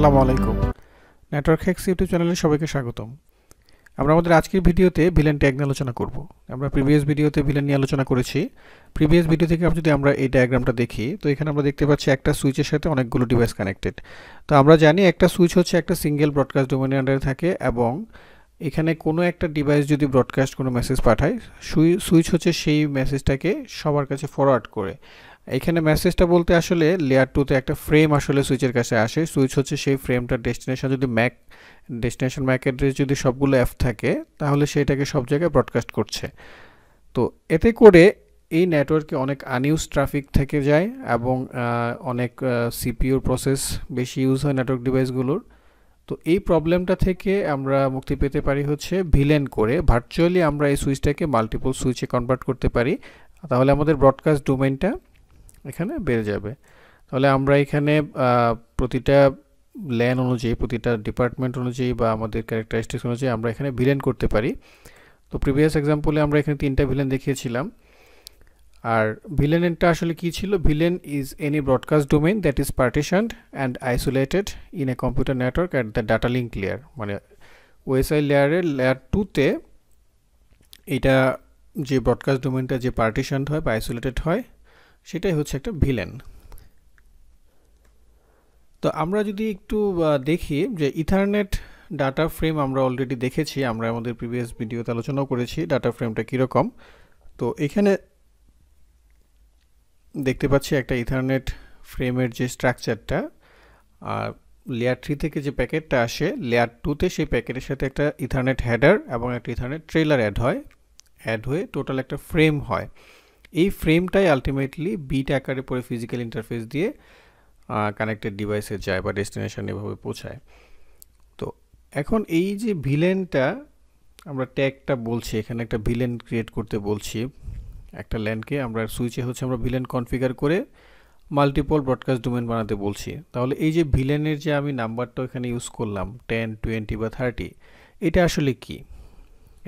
আসসালামু আলাইকুম। Network hacks YouTube চ্যানেলে সবাইকে স্বাগতম। আমরা আমাদের আজকের ভিডিওতে ভিলেন ট্যাগ নিয়ে আলোচনা করব। আমরা প্রিভিয়াস ভিডিওতে ভিলেন নিয়ে আলোচনা করেছি। প্রিভিয়াস ভিডিও থেকে যদি আমরা এই ডায়াগ্রামটা দেখি, তো এখানে আমরা দেখতে পাচ্ছি একটা সুইচের সাথে অনেকগুলো ডিভাইস কানেক্টেড তো আমরা জানি একটা সুইচ হচ্ছে একটা সিঙ্গেল ব্রডকাস্ট ডোমেনের আন্ডারে থাকে এবং এখানে কোনো একটা ডিভাইস যদি ব্রডকাস্ট কোনো মেসেজ পাঠায় সুইচ হচ্ছে সেই মেসেজটাকে সবার কাছে ফরওয়ার্ড করে। এখানে মেসেজটা বলতে আসলে লেয়ার টুতে একটা ফ্রেম আসলে সুইচের কাছে আসে। সুইচ হচ্ছে সেই ফ্রেমটার ডেস্টিনেশন যদি ম্যাক ডেস্টিনেশন ম্যাক অ্যাড্রেস যদি সবগুলো অ্যাপ থাকে, তাহলে সেটাকে সব জায়গায় ব্রডকাস্ট করছে। তো এতে করে এই নেটওয়ার্কে অনেক আনইউজ ট্রাফিক থেকে যায় এবং অনেক সিপিউর প্রসেস বেশি ইউজ হয় নেটওয়ার্ক ডিভাইসগুলোর তো এই প্রবলেমটা থেকে আমরা মুক্তি পেতে পারি হচ্ছে ভিলেন করে। ভার্চুয়ালি আমরা এই সুইচটাকে মাল্টিপল সুইচে কনভার্ট করতে পারি। তাহলে আমাদের ব্রডকাস্ট ডোমেনটা এখানে বেড়ে যাবে। তাহলে আমরা এখানে প্রতিটা ল্যান অনুযায়ী, প্রতিটা ডিপার্টমেন্ট অনুযায়ী বা আমাদের ক্যারেক্টারিস্টিক্স অনুযায়ী আমরা এখানে ভিলেন করতে পারি। তো প্রিভিয়াস এক্সাম্পলে আমরা এখানে তিনটা ভিলেন দেখিয়েছিলাম। আর ভিলেনটা আসলে কি ছিল? VLAN is any broadcast domain that is partitioned and isolated in a computer network at the data link layer মানে ওএসআই লেয়ারের লেয়ার টুতে এটা যে ব্রডকাস্ট ডোমেনটা যে পার্টিশনড হয় বা আইসোলেটেড হয় সেটাই হচ্ছে একটা ভিলেন তো আমরা যদি একটু দেখি যে ইথারনেট ডাটা ফ্রেম আমরা অলরেডি দেখেছি, আমরা আমাদের প্রিভিয়াস ভিডিওতে আলোচনাও করেছি ডাটা ফ্রেমটা কীরকম। তো এখানে দেখতে পাচ্ছি একটা ইথারনেট ফ্রেমের যে স্ট্রাকচারটা আর লেয়ার থ্রি থেকে যে প্যাকেটটা আসে লেয়ার টুতে সেই প্যাকেটের সাথে একটা ইথারনেট হেডার এবং একটা ইথারনেট ট্রেলার অ্যাড হয়। অ্যাড হয়ে টোটাল একটা ফ্রেম হয়। এই ফ্রেমটাই আলটিমেটলি বিট আকারে পরে ফিজিক্যাল ইন্টারফেস দিয়ে কানেক্টেড ডিভাইসে যায় বা ডেস্টিনেশন এভাবে পৌঁছায়। তো এখন এই যে ভিলেনটা আমরা ট্যাগটা বলছি, এখানে একটা ভিলেন ক্রিয়েট করতে বলছি। একটা ল্যান্ডকে আমরা সুইচে হচ্ছে আমরা ভিলেন কনফিগার করে মাল্টিপল ব্রডকাস্ট ডোমেন বানাতে বলছি। তাহলে এই যে ভিলেনের যে আমি নাম্বারটা এখানে ইউজ করলাম টেন টোয়েন্টি বা থার্টি এটা আসলে কি?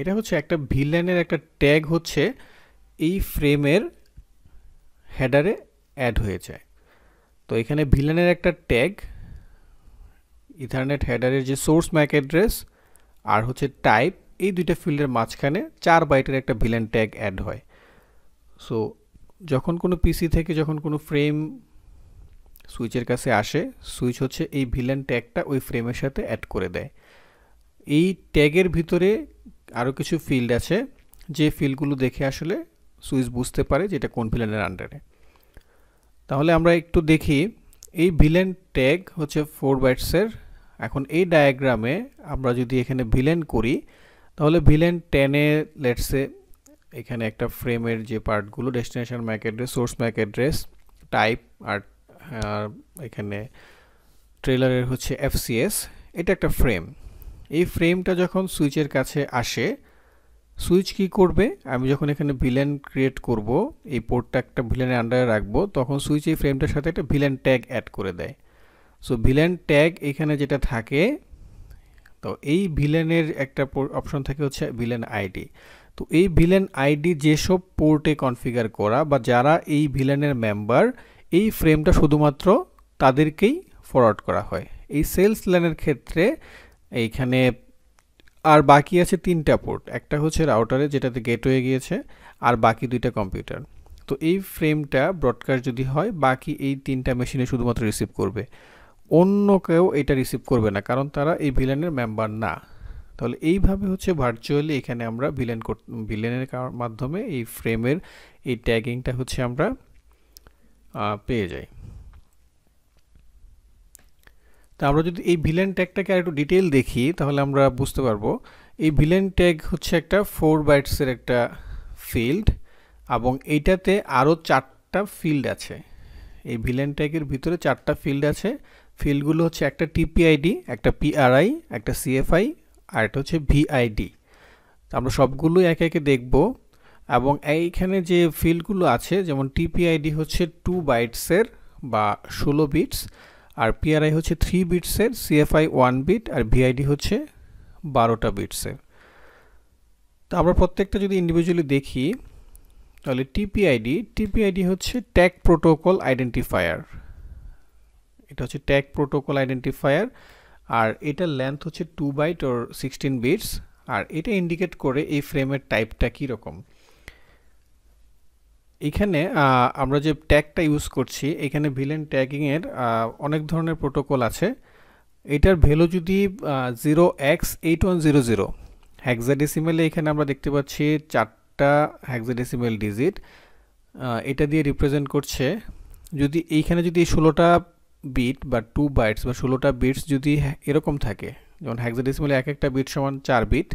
এটা হচ্ছে একটা ভিলেনের একটা ট্যাগ হচ্ছে এই ফ্রেমের হেডারে অ্যাড হয়ে যায়। তো এখানে ভিলেনের একটা ট্যাগ ইথারনেট হেডারের যে সোর্স ম্যাক অ্যাড্রেস আর হচ্ছে টাইপ এই দুইটা ফিল্ডের মাঝখানে চার বাইটের একটা ভিলেন ট্যাগ অ্যাড হয়। সো যখন কোনো পিসি থেকে যখন কোনো ফ্রেম সুইচের কাছে আসে সুইচ হচ্ছে এই ভিলেন ট্যাগটা ওই ফ্রেমের সাথে অ্যাড করে দেয়। এই ট্যাগের ভিতরে আরও কিছু ফিল্ড আছে, যে ফিল্ডগুলো দেখে আসলে সুইচ বুঝতে পারে যে এটা কোন ভিলেনের আন্ডারে তাহলে আমরা একটু দেখি, এই ভিলেন ট্যাগ হচ্ছে ফোর বাইটসের এখন এই ডায়াগ্রামে আমরা যদি এখানে ভিলেন করি, তাহলে ভিলেন টেনে লেটসে এখানে একটা ফ্রেমের যে পার্টগুলো destination MAC address source MAC address type আর এখানে ট্রেলারের হচ্ছে এফসিএস এটা একটা ফ্রেম এই ফ্রেমটা যখন সুইচের কাছে আসে সুইচ কি করবে? আমি যখন এখানে ভিলেন ক্রিয়েট করব, এই পোর্টটা একটা ভিলেনের আন্ডারে রাখব, তখন সুইচ এই ফ্রেমটার সাথে একটা ভিলেন ট্যাগ অ্যাড করে দেয়। সো ভিলেন ট্যাগ এখানে যেটা থাকে, তো এই ভিলেনের একটা অপশন থাকে হচ্ছে ভিলেন আইডি তো এই ভিলেন আইডি যেসব পোর্টে কনফিগার করা বা যারা এই ভিলেনের মেম্বার এই ফ্রেমটা শুধুমাত্র তাদেরকেই ফরওয়ার্ড করা হয়। এই সেলস ল্যানের ক্ষেত্রে এইখানে আর বাকি আছে তিনটা পোর্ট একটা হচ্ছে রাউটারে যেটাতে গেটওয়ে গিয়েছে, আর বাকি দুইটা কম্পিউটার তো এই ফ্রেমটা ব্রডকাস্ট যদি হয়, বাকি এই তিনটা মেশিনে শুধুমাত্র রিসিভ করবে। অন্য কেউ এটা রিসিভ করবে না, কারণ তারা এই ভিলেনের মেম্বার না। তাহলে এইভাবে হচ্ছে ভার্চুয়ালি এখানে আমরা ভিলেন ভিলেনের মাধ্যমে এই ফ্রেমের এই ট্যাগিংটা হচ্ছে আমরা পেয়ে যাই। তা আমরা যদি এই ভিলেন ট্যাগটাকে আর একটু ডিটেল দেখি, তাহলে আমরা বুঝতে পারব। এই ভিলেন ট্যাগ হচ্ছে একটা ফোর বাইটসের একটা ফিল্ড এবং এইটাতে আরও চারটা ফিল্ড আছে। এই ভিলেন ট্যাগের ভিতরে চারটা ফিল্ড আছে। ফিল্ডগুলো হচ্ছে একটা টিপিআইডি একটা পিআরআই একটা সিএফআই আর একটা হচ্ছে ভিআইডি আমরা সবগুলোই একে একে দেখব এবং এইখানে যে ফিল্ডগুলো আছে, যেমন টিপিআইডি হচ্ছে টু বাইটসের বা ষোলো বিটস আর পিআরআই হচ্ছে থ্রি বিটসের সিএফআই ওয়ান বিট আর ভিআইডি হচ্ছে বারোটা বিটসের তো আমরা প্রত্যেকটা যদি ইন্ডিভিজুয়ালি দেখি, তাহলে টিপিআইডি টিপিআইডি হচ্ছে ট্যাগ প্রোটোকল আইডেন্টিফায়ার এটা হচ্ছে ট্যাগ প্রোটোকল আইডেন্টিফায়ার আর এটার লেন্থ হচ্ছে two byte or sixteen bits আর এটা ইন্ডিকেট করে এই ফ্রেমের টাইপটা কীরকম। এখানে আমরা যে ট্যাগটা ইউজ করছি, এখানে ভিলেন ট্যাগিংয়ের অনেক ধরনের প্রোটোকল আছে। এটার ভ্যালু যদি zero x eight one zero zero হ্যাক্সাডেসিমেলে এখানে আমরা দেখতে পাচ্ছি চারটা হ্যাক্সাডেসিমেল ডিজিট এটা দিয়ে রিপ্রেজেন্ট করছে। যদি এইখানে যদি ষোলোটা বিট বা টু বাইটস বা ষোলোটা বিটস যদি এরকম থাকে, যেমন হ্যাক্সাডেসিমেলে এক একটা বিট সমান চার বিট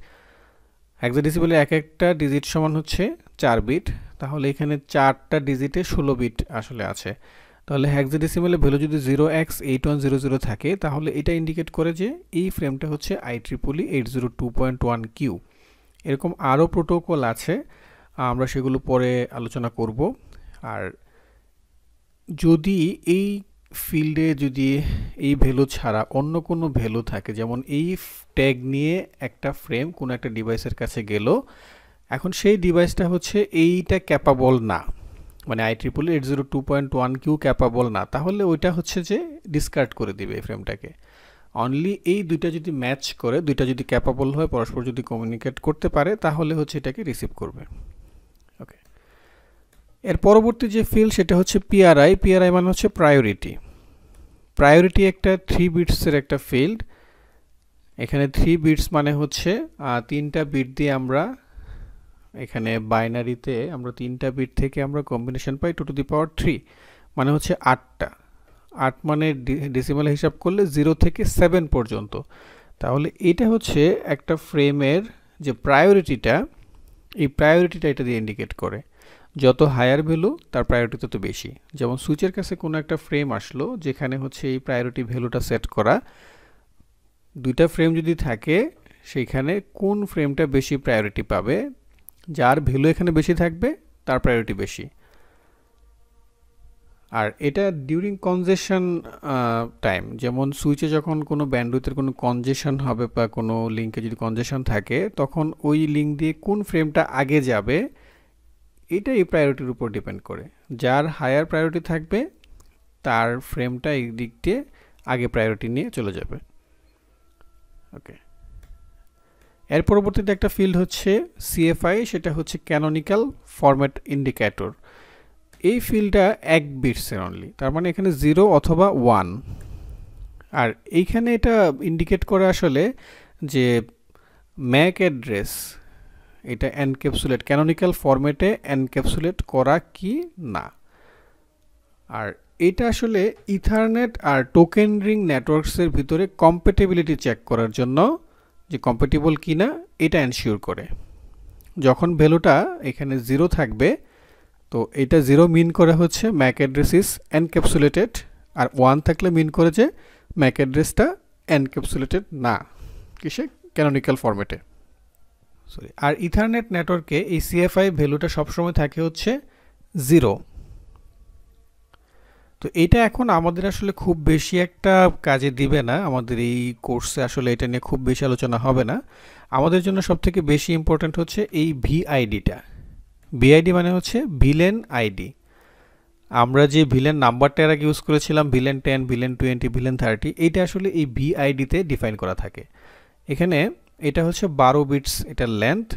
হ্যাক্সাডেসিমেলে এক একটা ডিজিট সমান হচ্ছে চার বিট তাহলে এখানে চারটা ডিজিটে ষোলো বিট আসলে আছে। তাহলে হ্যাক্সাডেসিমেলের ভ্যালু যদি zero x eight one zero zero থাকে, তাহলে এটা ইন্ডিকেট করে যে এই ফ্রেমটা হচ্ছে I triple E eight zero two point one Q এরকম আরও প্রোটোকল আছে, আমরা সেগুলো পরে আলোচনা করব। আর যদি এই ফিল্ডে যদি এই ভ্যালু ছাড়া অন্য কোনো ভ্যালু থাকে, যেমন এই ট্যাগ নিয়ে একটা ফ্রেম কোনো একটা ডিভাইসের কাছে গেল, এখন সেই ডিভাইসটা হচ্ছে এইটা ক্যাপাবল না। মানে I triple eight zero two point one Q capable না। তাহলে ওইটা হচ্ছে যে ডিসকার্ড করে দিবে এই ফ্রেমটাকে অনলি এই দুইটা যদি ম্যাচ করে, দুইটা যদি ক্যাপাবল হয়, পরস্পর যদি কমিউনিকেট করতে পারে, তাহলে হচ্ছে এটাকে রিসিভ করবে। এর পরবর্তী যে ফিল্ড সেটা হচ্ছে পিআরআই পিআরআই মানে হচ্ছে প্রায়োরিটি প্রায়োরিটি একটা থ্রি বিটসের একটা ফিল্ড এখানে থ্রি বিটস মানে হচ্ছে তিনটা বিট দিয়ে আমরা এখানে বাইনারিতে আমরা তিনটা বিট থেকে আমরা combination pi two to the power three মানে হচ্ছে আটটা। আট মানে ডেসিমাল হিসাব করলে জিরো থেকে সেভেন পর্যন্ত। তাহলে এটা হচ্ছে একটা ফ্রেমের যে প্রায়োরিটিটা এই প্রায়োরিটিটা এটা দিয়ে ইন্ডিকেট করে। যত হায়ার ভ্যালু তার প্রায়োরিটি তত বেশি। যেমন সুইচের কাছে কোনো একটা ফ্রেম আসলো, যেখানে হচ্ছে এই প্রায়োরিটি ভ্যালুটা সেট করা, দুইটা ফ্রেম যদি থাকে, সেইখানে কোন ফ্রেমটা বেশি প্রায়োরিটি পাবে, যার ভ্যালু এখানে বেশি থাকবে, তার প্রায়োরিটি বেশি। আর এটা ডিউরিং কনজেশন টাইম যেমন সুইচে যখন কোনো ব্যান্ডউইথের কোনো কনজেশন হবে বা কোনো লিঙ্কে যদি কনজেশন থাকে, তখন ওই লিঙ্ক দিয়ে কোন ফ্রেমটা আগে যাবে এটা এই প্রায়োরিটির উপর ডিপেন্ড করে। যার হায়ার প্রায়োরিটি থাকবে, তার ফ্রেমটা এই দিক দিয়ে আগে প্রায়োরিটি নিয়ে চলে যাবে। ওকে এর পরবর্তীতে একটা ফিল্ড হচ্ছে সিএফআই সেটা হচ্ছে ক্যানোনিক্যাল ফরম্যাট ইন্ডিকেটর এই ফিল্ডটা এক বিটসের অনলি তার মানে এখানে জিরো অথবা ওয়ান আর এইখানে এটা ইন্ডিকেট করে আসলে যে ম্যাক অ্যাড্রেস এটা এনক্যাপসুলেট ক্যানোনিক্যাল ফরম্যাটে এনক্যাপসুলেট করা কি না? আর এটা আসলে ইথারনেট আর টোকেন রিং নেটওয়ার্কসের ভিতরে কম্পেটেবিলিটি চেক করার জন্য যে কম্পেটেবল কি না এটা এনশিওর করে। যখন ভ্যালুটা এখানে জিরো থাকবে, তো এটা জিরো মিন করে হচ্ছে ম্যাক অ্যাড্রেস ইস এনক্যাপসুলেটেড আর ওয়ান থাকলে মিন করে যে ম্যাক অ্যাড্রেসটা এনক্যাপসুলেটেড না। কিসে? ক্যানোনিক্যাল ফরম্যাটে সরি আর ইথারনেট নেটওয়ার্কে এই সিএফআই ভ্যালুটা সবসময় থাকে হচ্ছে জিরো তো এটা এখন আমাদের আসলে খুব বেশি একটা কাজে দিবে না। আমাদের এই কোর্সে আসলে এটা নিয়ে খুব বেশি আলোচনা হবে না। আমাদের জন্য সবথেকে বেশি ইম্পর্ট্যান্ট হচ্ছে এই ভিআইডিটা ভিআইডি মানে হচ্ছে ভিলেন আইডি আমরা যে ভিলেন নাম্বারটা এর আগে ইউজ করেছিলাম VLAN ten VLAN twenty VLAN thirty এইটা আসলে এই ভিআইডিতে ডিফাইন করা থাকে। এখানে এটা হচ্ছে বারো বিটস এটার লেন্থ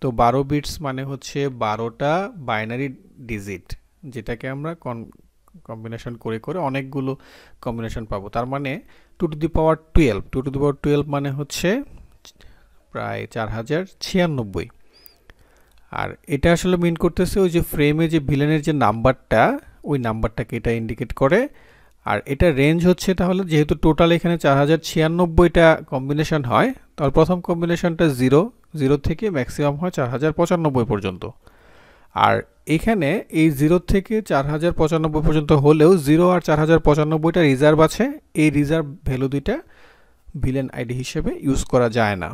তো বারো বিটস মানে হচ্ছে বারোটা বাইনারি ডিজিট যেটাকে আমরা কম্বিনেশন করে করে অনেকগুলো কম্বিনেশন পাবো। তার মানে two to the power twelve two to the power twelve মানে হচ্ছে প্রায় চার হাজার ছিয়ানব্বই। আর এটা আসলে মিন করতেছে ওই যে ফ্রেমে যে ভিলেনের যে নাম্বারটা ওই নাম্বারটাকে এটা ইন্ডিকেট করে। আর এটা রেঞ্জ হচ্ছে তাহলে যেহেতু টোটাল এখানে চার হাজার ছিয়ানব্বইটা কম্বিনেশন হয়, তাহলে প্রথম কম্বিনেশনটা জিরো জিরো থেকে ম্যাক্সিমাম হয় চার হাজার পঁচানব্বই পর্যন্ত। আর এখানে এই জিরো থেকে চার হাজার পঁচানব্বই পর্যন্ত হলেও জিরো আর চার হাজার পঁচানব্বইটা রিজার্ভ আছে, এই রিজার্ভ ভ্যালু দুইটা ভিলেন আইডি হিসেবে ইউজ করা যায় না।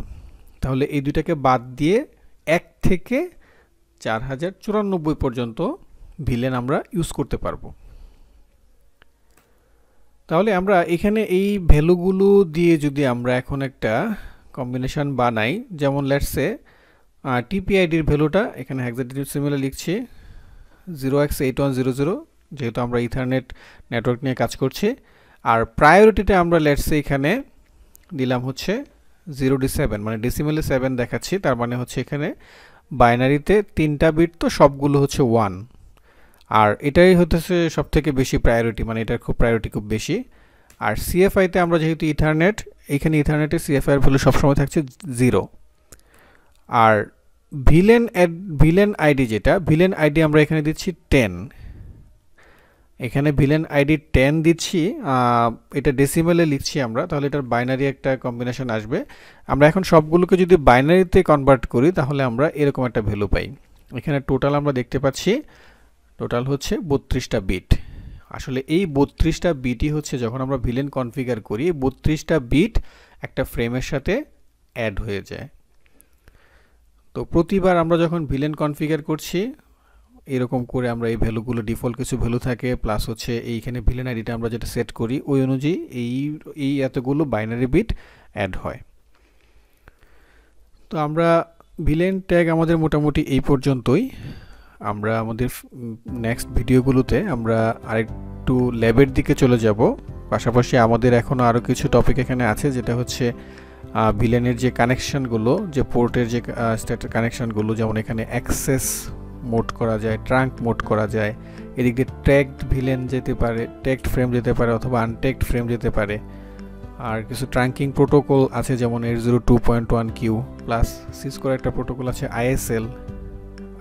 তাহলে এই দুইটাকে বাদ দিয়ে এক থেকে চার হাজার চুরানব্বই পর্যন্ত ভিলেন আমরা ইউজ করতে পারব। তাহলে আমরা এখানে এই ভ্যালুগুলো দিয়ে যদি আমরা এখন একটা কম্বিনেশন বানাই, যেমন লেটসে টিপিআইডির ভ্যালুটা, এখানে সিমিলার লিখছি zero x eight one zero zero যেহেতু আমরা ইথারনেট নেটওয়ার্ক নিয়ে কাজ করছি, আর প্রায়োরিটিটা আমরা লেটসে এখানে দিলাম হচ্ছে জিরো ডি সেভেন মানে ডিসিমেলে সেভেন দেখাচ্ছি, তার মানে হচ্ছে এখানে বাইনারিতে তিনটা বিট তো সবগুলো হচ্ছে ওয়ান আর এটাই হতেছে সব থেকে বেশি প্রায়োরিটি মানে এটার খুব প্রায়োরিটি খুব বেশি। আর সিএফআইতে আমরা যেহেতু ইথারনেট এইখানে ইথারনেটে সিএফআইয়ের ভ্যালু সবসময় থাকছে জিরো আর ভিলেন অ্যাড ভিলেন আইডি যেটা ভিলেন আইডি আমরা এখানে দিচ্ছি টেন এখানে ভিলেন আইডি টেন দিচ্ছি এটা ডেসিমেলে লিখছি আমরা, তাহলে এটার বাইনারি একটা কম্বিনেশন আসবে। আমরা এখন সবগুলোকে যদি বাইনারিতে কনভার্ট করি, তাহলে আমরা এরকম একটা ভ্যালু পাই। এখানে টোটাল আমরা দেখতে পাচ্ছি টোটাল হচ্ছে বত্রিশটা বিট আসলে এই বত্রিশটা বিটই হচ্ছে যখন আমরা ভিলেন কনফিগার করি বত্রিশটা বিট একটা ফ্রেমের সাথে অ্যাড হয়ে যায়। তো প্রতিবার আমরা যখন ভিলেন কনফিগার করছি, এরকম করে আমরা এই ভ্যালুগুলো ডিফল্ট কিছু ভ্যালু থাকে প্লাস হচ্ছে এইখানে ভিলেন আইডিটা আমরা যেটা সেট করি, ওই অনুযায়ী এই এই এতগুলো বাইনারি বিট অ্যাড হয়। তো আমরা ভিলেন ট্যাগ আমাদের মোটামুটি এই পর্যন্তই। আমরা আমাদের নেক্সট ভিডিওগুলোতে আমরা আরেকটু ল্যাবের দিকে চলে যাব। পাশাপাশি আমাদের এখনও আরও কিছু টপিক এখানে আছে, যেটা হচ্ছে ভিলেনের যে কানেকশানগুলো যে পোর্টের যে স্ট্যাটার কানেকশানগুলো যেমন এখানে অ্যাক্সেস মোড করা যায় ট্রাঙ্ক মোড করা যায়, এদিক দিয়ে ট্যাগড ভিলেন যেতে পারে ট্যাগড ফ্রেম যেতে পারে, অথবা আনট্যাগড ফ্রেম যেতে পারে। আর কিছু ট্রাঙ্কিং প্রোটোকল আছে, যেমন এর zero two point one Q plus সিসকোর একটা প্রোটোকল আছে আইএসএল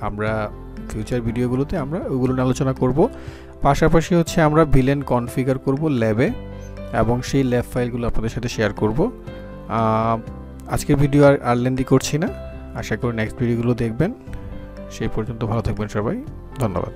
আমরা ফিউচার ভিডিওগুলোতে আমরা ওগুলো নিয়ে আলোচনা করব। পাশাপাশি হচ্ছে আমরা ভিলেন কনফিগার করব ল্যাবে এবং সেই ল্যাব ফাইলগুলো আপনাদের সাথে শেয়ার করব। আজকের ভিডিও আর আরলেন্ডি করছি না। আশা করি নেক্সট ভিডিওগুলো দেখবেন। সেই পর্যন্ত ভালো থাকবেন সবাই। ধন্যবাদ।